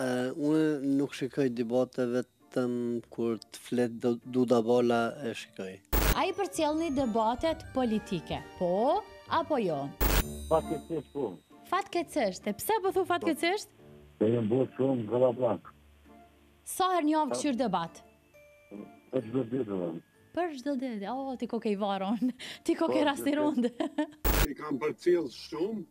Unë nuk shikoj debate vetëm kur flet Duda Balje e shikoj. A i përcjellni debatet politike, po apo jo? Fatkeqësisht po. Fatkeqësisht, e pse po thu fatkeqësisht? Se jam bo shumë gëllabrak. Sa herë në javë kqyr debat? Për çdo ditë dhe. Për çdo ditë, o ti koke i varun, ti koke rast i randë. I kam përcjellë shumë.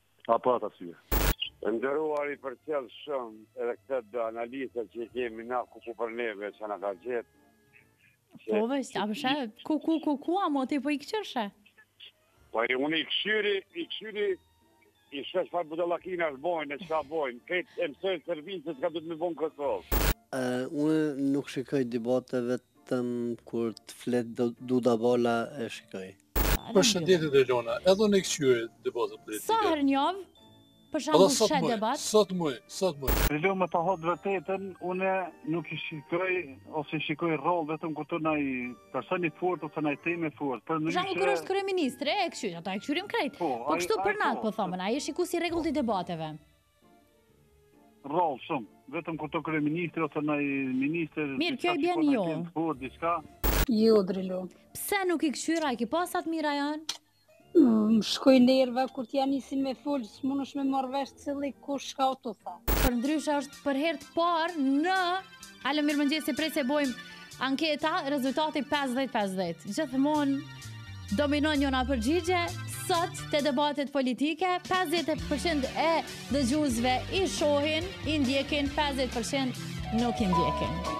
A pa ata sy? I nderuar i përcjell shumë edhe këto analiza që i kemi na ku ku për neve që na ka gjetë. Po dhe, a përshë, ku ku ku ku a moti po i kqyrshe? Po unë i kqyri, i kqyri, i shoh çfarë budallakina po bojnë, e çka bojnë, këta e mësojnë Serbinë se çka duhet me bo në Kosovë. Unë nuk shikoj debate vetëm kur flet Duda Balje e shikoj. Përshëndetje Delona, edhe unë i kqyri debatet politike. Sa herë n'javë? Për shembull sheh debat. Sot më, sot më. Delo me thënë vërtetën, unë nuk i shikoj ose shikoj rrallë vetëm kur t'ka naj person i fortë ose naj temë e fortë. Përndryshe. Janë kur është kryeministri, e kqyri, atë e kqyrim krejt. Po, po kështu për natë po thonë, ai është shikues i rregullt i debateve. Rrallë shumë, vetëm kur t'ka kryeministri ose naj ministër Mirë, kjo i bjen jo. Por diçka. Jo, Drilu. Pse nuk i kqyr, a i ki pa sa t'mira janë? Mm, shkoj n'nerva kur t'ia nisin me fol, s'mundesh me marrë vesh cili kush çka o tu thanë. Përndryshe është për herë të parë në Alo, mirëmëngjesi, prej se bojmë anketa, rezultati 50-50. Gjithmon dominon njëna përgjigje, sot te debatet politike, 50% e dëgjuesve i shohin, i ndjekin, 50% nuk i ndjekin.